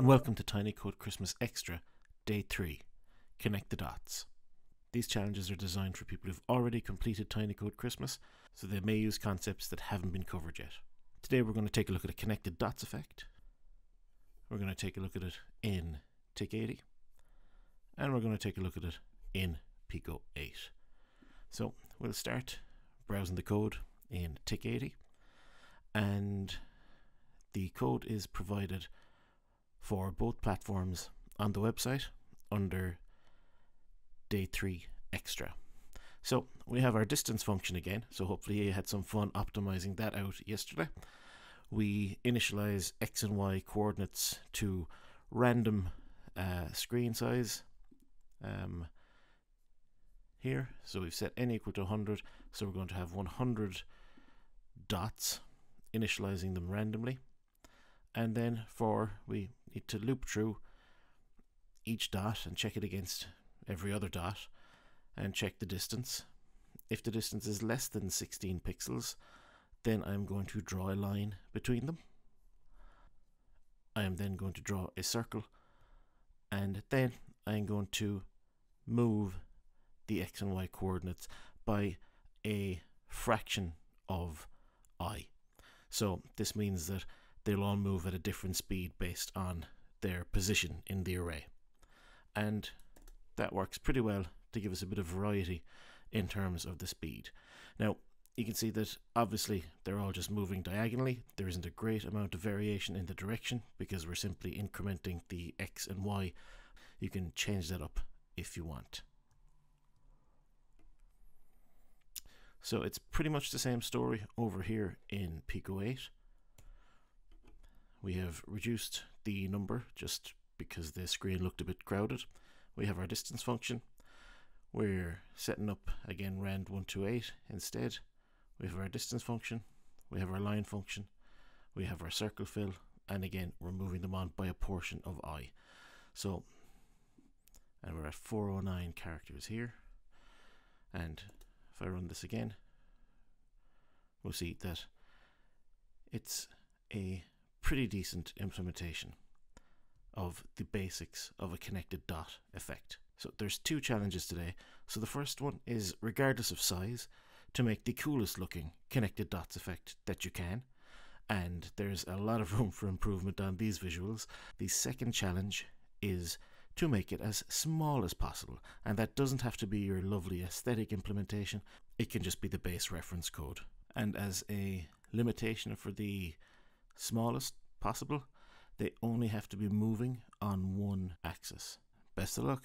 and welcome to Tiny Code Christmas Extra, Day 3 Connect the Dots. These challenges are designed for people who've already completed Tiny Code Christmas, so they may use concepts that haven't been covered yet. Today we're going to take a look at a connected dots effect. We're going to take a look at it in TIC 80, and we're going to take a look at it in Pico 8. So we'll start browsing the code in TIC 80, and the code is provided for both platforms on the website under day 3 extra. So we have our distance function again, so hopefully you had some fun optimizing that out yesterday. We initialize x and y coordinates to random uh, screen size um, here. So we've set n equal to 100, so we're going to have 100 dots, initializing them randomly. And then for we need to loop through each dot and check it against every other dot and check the distance. If the distance is less than 16 pixels, then I'm going to draw a line between them. I am then going to draw a circle and then I'm going to move the x and y coordinates by a fraction of i. So this means that they'll all move at a different speed based on their position in the array. And that works pretty well to give us a bit of variety in terms of the speed. Now, you can see that obviously they're all just moving diagonally. There isn't a great amount of variation in the direction because we're simply incrementing the x and y. You can change that up if you want. So it's pretty much the same story over here in Pico 8 we have reduced the number just because the screen looked a bit crowded. We have our distance function. We're setting up again rand 128 instead. We have our distance function. We have our line function. We have our circle fill. And again, we're moving them on by a portion of i. So, and we're at 409 characters here. And if I run this again, we'll see that it's a pretty decent implementation of the basics of a connected dot effect. So there's two challenges today. So the first one is regardless of size to make the coolest looking connected dots effect that you can. And there's a lot of room for improvement on these visuals. The second challenge is to make it as small as possible. And that doesn't have to be your lovely aesthetic implementation. It can just be the base reference code. And as a limitation for the smallest possible, they only have to be moving on one axis. Best of luck.